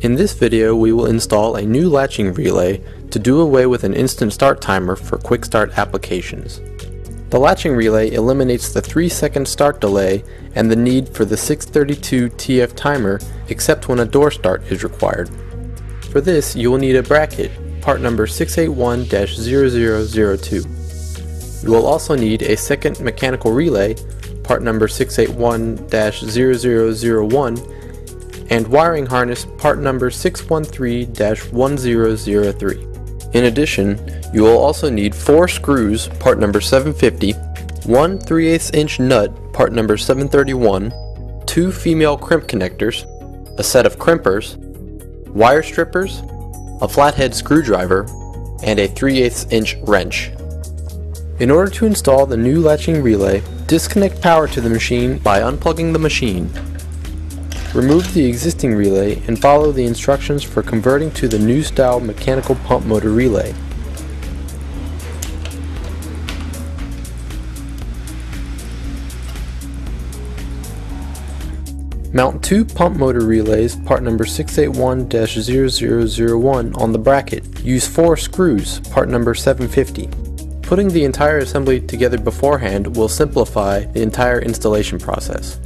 In this video we will install a new latching relay to do away with an instant start timer for quick start applications. The latching relay eliminates the 3 second start delay and the need for the 632 TF timer except when a door start is required. For this you will need a bracket, part number 681-0002. You will also need a second mechanical relay, part number 681-0001, and wiring harness part number 613-1003. In addition, you will also need 4 screws, part number 750, one 3 8 inch nut, part number 731, two female crimp connectors, a set of crimpers, wire strippers, a flathead screwdriver, and a 3 8 inch wrench. In order to install the new latching relay, disconnect power to the machine by unplugging the machine. Remove the existing relay and follow the instructions for converting to the new style mechanical pump motor relay. Mount two pump motor relays, part number 681-0001 on the bracket. Use four screws, part number 750. Putting the entire assembly together beforehand will simplify the entire installation process.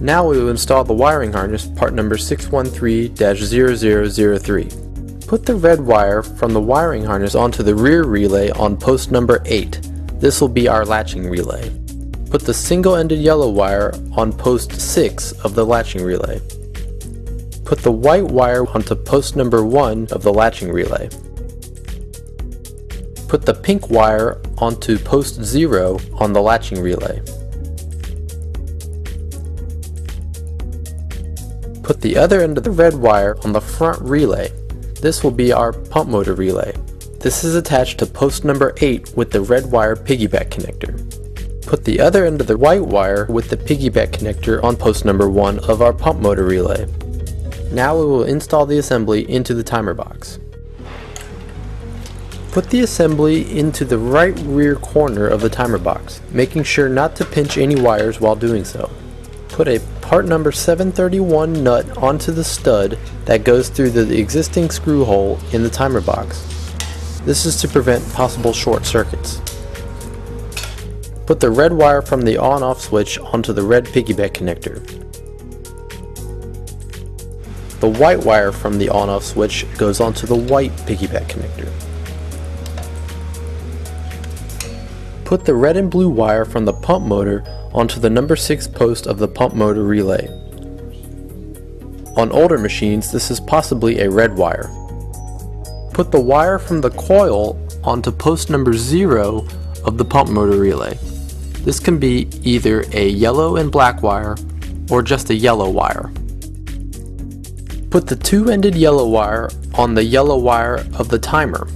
Now we will install the wiring harness, part number 613-0003. Put the red wire from the wiring harness onto the rear relay on post number 8. This will be our latching relay. Put the single-ended yellow wire on post 6 of the latching relay. Put the white wire onto post number 1 of the latching relay. Put the pink wire onto post 0 on the latching relay. Put the other end of the red wire on the front relay. This will be our pump motor relay. This is attached to post number 8 with the red wire piggyback connector. Put the other end of the white wire with the piggyback connector on post number 1 of our pump motor relay. Now we will install the assembly into the timer box. Put the assembly into the right rear corner of the timer box, making sure not to pinch any wires while doing so. Put a part number 731 nut onto the stud that goes through the existing screw hole in the timer box. This is to prevent possible short circuits. Put the red wire from the on-off switch onto the red piggyback connector. The white wire from the on-off switch goes onto the white piggyback connector. Put the red and blue wire from the pump motor onto the number 6 post of the pump motor relay. On older machines, this is possibly a red wire. Put the wire from the coil onto post number 0 of the pump motor relay. This can be either a yellow and black wire or just a yellow wire. Put the two-ended yellow wire on the yellow wire of the timer.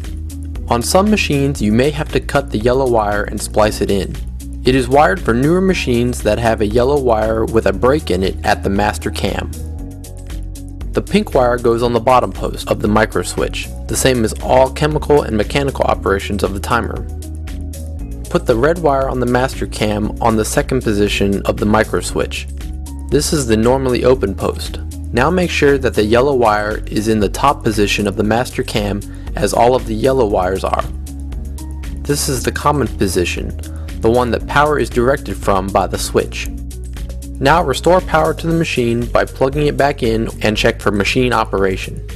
On some machines you may have to cut the yellow wire and splice it in. It is wired for newer machines that have a yellow wire with a break in it at the master cam. The pink wire goes on the bottom post of the micro switch, the same as all chemical and mechanical operations of the timer. Put the red wire on the master cam on the second position of the micro switch. This is the normally open post. Now make sure that the yellow wire is in the top position of the master cam as all of the yellow wires are. This is the common position, the one that power is directed from by the switch. Now restore power to the machine by plugging it back in and check for machine operation.